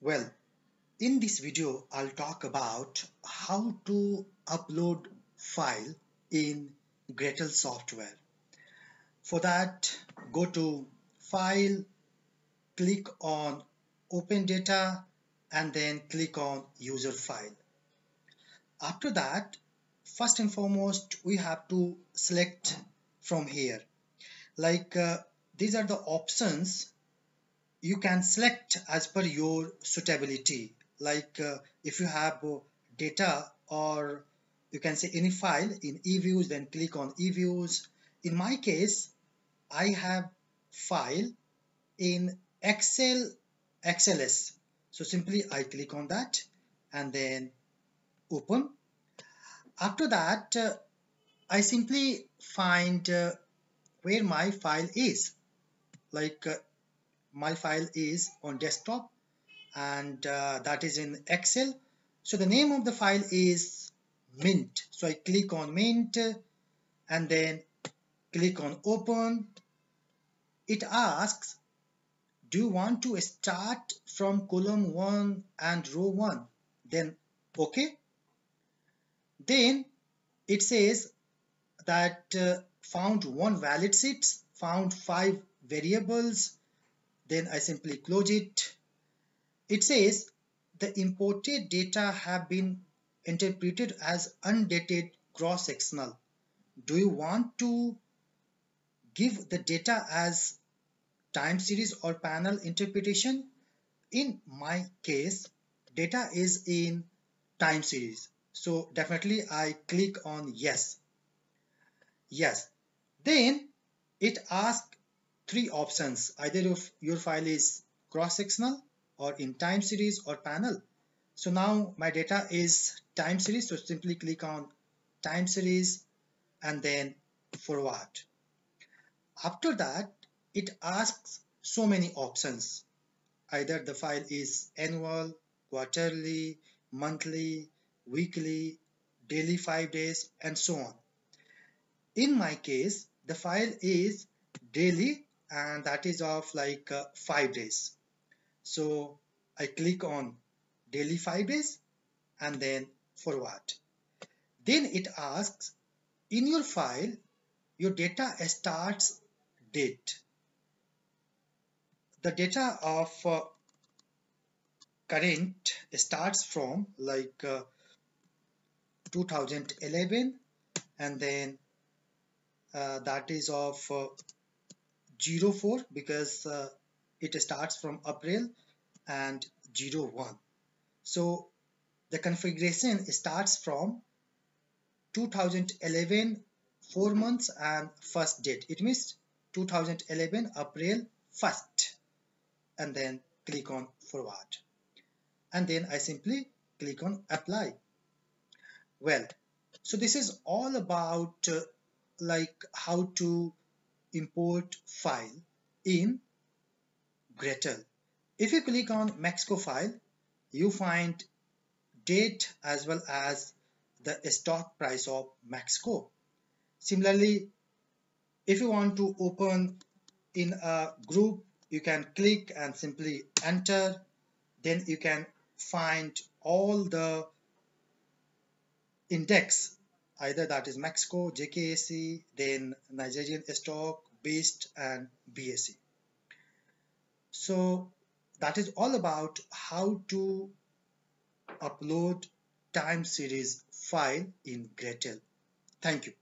Well, in this video, I'll talk about how to upload file in Gretl software. For that, go to File, click on Open Data, and then click on User File. After that, first and foremost, we have to select from here. Like uh, these are the options you can select as per your suitability. Like uh, if you have uh, data or you can say any file in eViews then click on eViews. In my case I have file in Excel XLS so simply I click on that and then open. After that uh, I simply find uh, where my file is. Like uh, my file is on desktop and uh, that is in Excel. So the name of the file is mint. So I click on mint and then click on open. It asks do you want to start from column 1 and row 1 then okay. Then it says that uh, found one valid sheet found five variables then I simply close it. It says the imported data have been interpreted as undated cross-sectional. Do you want to give the data as time series or panel interpretation? In my case data is in time series. So definitely I click on yes. Yes. Then it asks three options. Either if your file is cross-sectional or in time series or panel. So now my data is time series so simply click on time series and then forward. After that it asks so many options. Either the file is annual quarterly monthly weekly daily five days and so on. In my case the file is daily and that is of like uh, five days. So I click on daily five days and then forward then it asks in your file your data starts date. The data of uh, current starts from like uh, 2011 and then uh, that is of uh, 04 because uh, it starts from April and 01 so the configuration starts from 2011 four months and first date. It means 2011 April 1st and then click on forward. And then I simply click on apply. Well so this is all about uh, like how to import file in Gretl. If you click on Maxco file, you find date as well as the stock price of Maxco. Similarly, if you want to open in a group, you can click and simply enter. Then you can find all the index either that is Mexico, JKSE, then Nigerian stock, BIST and BSE. So that is all about how to upload time series file in Gretl. Thank you.